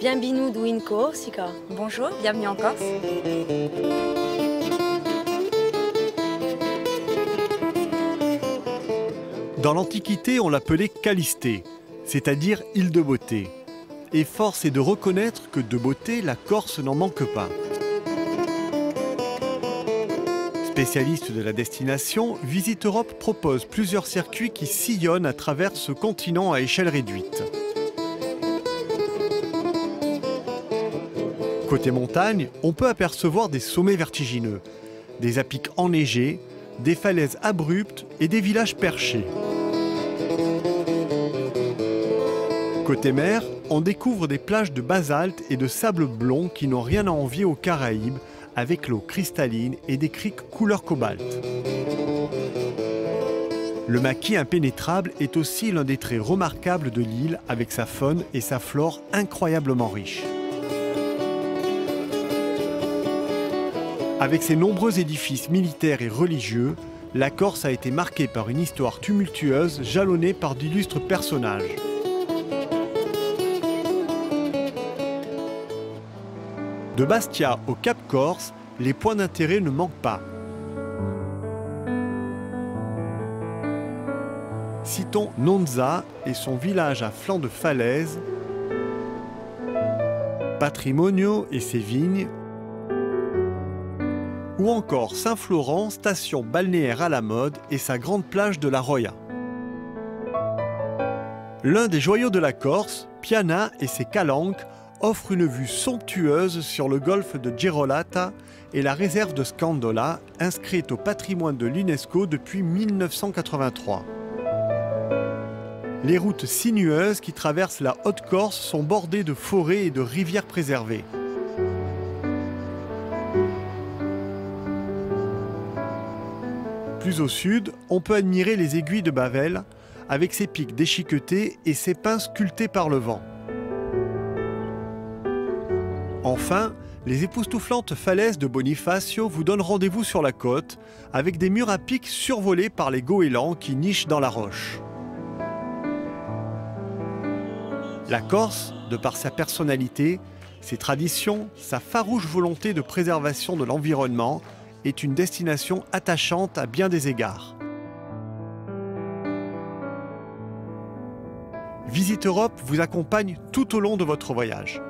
bienvenue in Corsica. Bonjour, bienvenue en Corse. Dans l'Antiquité, on l'appelait Calistée, c'est-à-dire île de beauté. Et force est de reconnaître que de beauté, la Corse n'en manque pas. Spécialiste de la destination, Visite Europe propose plusieurs circuits qui sillonnent à travers ce continent à échelle réduite. Côté montagne, on peut apercevoir des sommets vertigineux, des apics enneigés, des falaises abruptes et des villages perchés. Côté mer, on découvre des plages de basalte et de sable blond qui n'ont rien à envier aux Caraïbes, avec l'eau cristalline et des criques couleur cobalt. Le maquis impénétrable est aussi l'un des traits remarquables de l'île avec sa faune et sa flore incroyablement riches. Avec ses nombreux édifices militaires et religieux, la Corse a été marquée par une histoire tumultueuse jalonnée par d'illustres personnages. De Bastia au Cap Corse, les points d'intérêt ne manquent pas. Citons Nonza et son village à flanc de falaise, Patrimonio et ses vignes, ou encore Saint-Florent, station balnéaire à la mode et sa grande plage de la Roya. L'un des joyaux de la Corse, Piana et ses calanques, offre une vue somptueuse sur le golfe de Girolata et la réserve de Scandola, inscrite au patrimoine de l'UNESCO depuis 1983. Les routes sinueuses qui traversent la Haute-Corse sont bordées de forêts et de rivières préservées. Plus au sud, on peut admirer les aiguilles de Bavel, avec ses pics déchiquetés et ses pins sculptés par le vent. Enfin, les époustouflantes falaises de Bonifacio vous donnent rendez-vous sur la côte, avec des murs à pic survolés par les goélands qui nichent dans la roche. La Corse, de par sa personnalité, ses traditions, sa farouche volonté de préservation de l'environnement, est une destination attachante à bien des égards. Visite Europe vous accompagne tout au long de votre voyage.